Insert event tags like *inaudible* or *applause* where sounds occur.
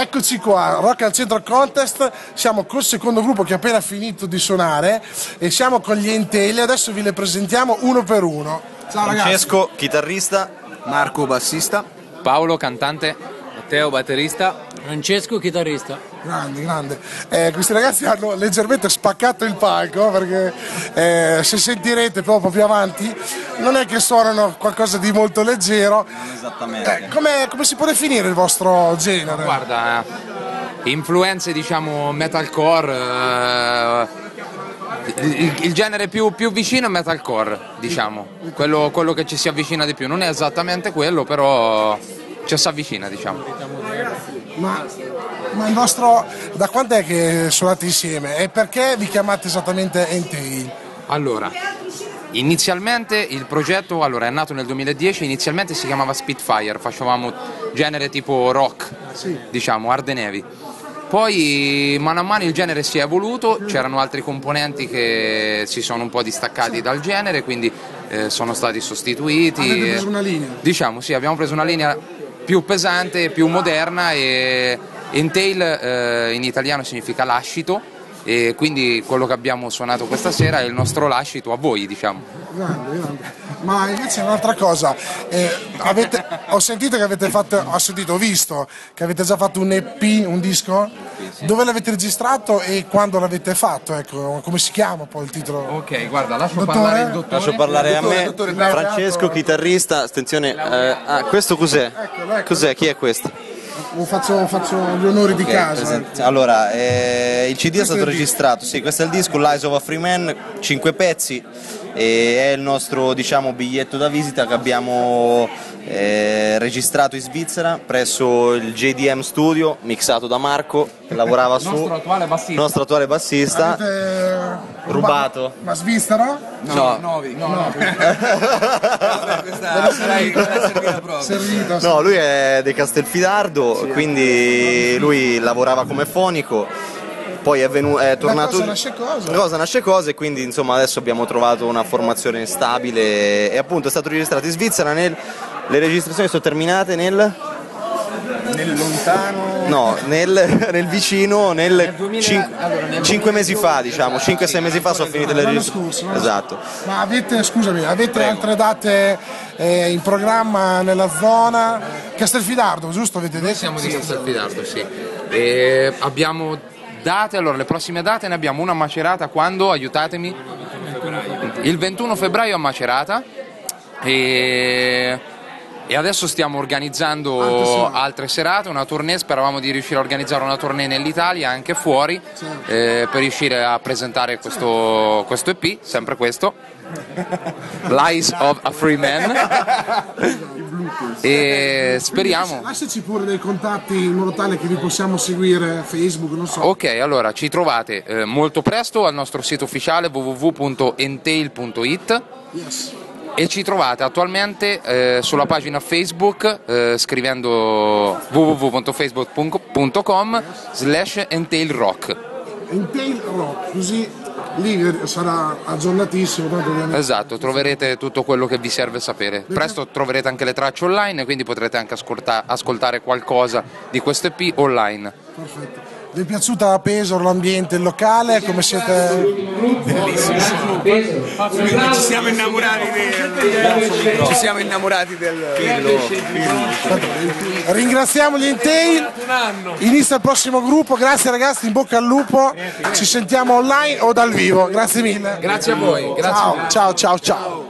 Eccoci qua, Rock al Centro Contest, siamo col secondo gruppo che ha appena finito di suonare e siamo con gli Enteli, adesso vi le presentiamo uno per uno. Ciao ragazzi. Francesco, chitarrista. Marco bassista, Paolo, cantante. Matteo, batterista. Francesco, chitarrista. Grande, grande. Eh, questi ragazzi hanno leggermente spaccato il palco perché eh, se sentirete proprio più avanti non è che suonano qualcosa di molto leggero. Esattamente. Eh, come, come si può definire il vostro genere? Guarda, influenze diciamo metalcore. eh, il, il genere più, più vicino è metalcore, diciamo. Quello, quello che ci si avvicina di più. Non è esattamente quello, però ci si avvicina, diciamo. Ma, ma il vostro. Da quando è che suonate insieme? E perché vi chiamate esattamente Entei? Allora, inizialmente il progetto allora, è nato nel 2010, inizialmente si chiamava Spitfire, facevamo genere tipo rock, diciamo, hard and heavy. Poi mano a mano il genere si è evoluto, c'erano altri componenti che si sono un po' distaccati dal genere, quindi eh, sono stati sostituiti. Avete e- preso una linea? Diciamo, sì, abbiamo preso una linea più pesante, più moderna e entail eh, in italiano significa lascito e quindi quello che abbiamo suonato questa sera è il nostro lascito a voi, diciamo. Grande, grande. Ma invece un'altra cosa, eh, avete- ho sentito che avete fatto, ho sentito, ho visto che avete già fatto un EP, un disco. Dove l'avete registrato e quando l'avete fatto? Ecco, come si chiama poi il titolo? Ok, guarda, lascio Dottore? parlare il dottore. Lascio parlare a me. dottore, Francesco, chitarrista. Attenzione. eh, ah, questo cos'è? Cos'è? Chi è questo? Faccio, faccio gli onori di casa. Presente. Allora, eh, il CD è stato registrato, sì, questo è il disco Lies of a Free Man, 5 pezzi e è il nostro diciamo, biglietto da visita che abbiamo eh, registrato in Svizzera presso il JDM Studio, mixato da Marco che lavorava *laughs* su nostro attuale bassista. nostro attuale bassista. Avete Rubato. Ma svizzero? No. No, no, *laughs* Questa sarei servita proprio. Servito. No, lui è di Castelfidardo, quindi lui lavorava come fonico. Poi è, venu- è tornato. cosa nasce cosa. Cosa nasce cosa, e quindi insomma adesso abbiamo trovato una formazione stabile. E appunto è stato registrato in Svizzera. nel- le registrazioni sono terminate nel. nel lontano No, nel, *laughs* nel vicino, nel, 2000 cin- allora, nel 5 mesi fa, diciamo, 5-6 mesi fa sono finite le registrazioni. Esatto. Ma avete, scusami, avete Prego. altre date eh, in programma nella zona? Castelfidardo, giusto? Avete detto? Siamo di Castelfidardo, sì. E abbiamo date, allora le prossime date ne abbiamo una a Macerata quando? Aiutatemi. Il 21 febbraio a Macerata e, e adesso stiamo organizzando altre serate, una tournée, speravamo di riuscire a organizzare una tournée nell'Italia, anche fuori, eh, per riuscire a presentare questo, questo EP, sempre questo. *laughs* Lies of a Free Man. E speriamo. Lasciaci pure dei contatti in modo tale che vi possiamo seguire, Facebook, non so. Ok, allora ci trovate eh, molto presto al nostro sito ufficiale www.entail.it Yes. E ci trovate attualmente eh, sulla pagina Facebook eh, scrivendo www.facebook.com slash entailrock. Entail Rock, così lì sarà aggiornatissimo. Ovviamente. Esatto, troverete tutto quello che vi serve sapere. Presto troverete anche le tracce online, quindi potrete anche ascolta- ascoltare qualcosa di questo EP online. Perfetto. Vi è piaciuta a Pesaro l'ambiente, il locale? Come siete? ci siamo innamorati del ci siamo innamorati del Ringraziamo gli Entail. Inizia il prossimo gruppo. Grazie ragazzi, in bocca al lupo. Ci sentiamo online o dal vivo. Grazie mille. Grazie a voi, grazie. Ciao, ciao, ciao, ciao.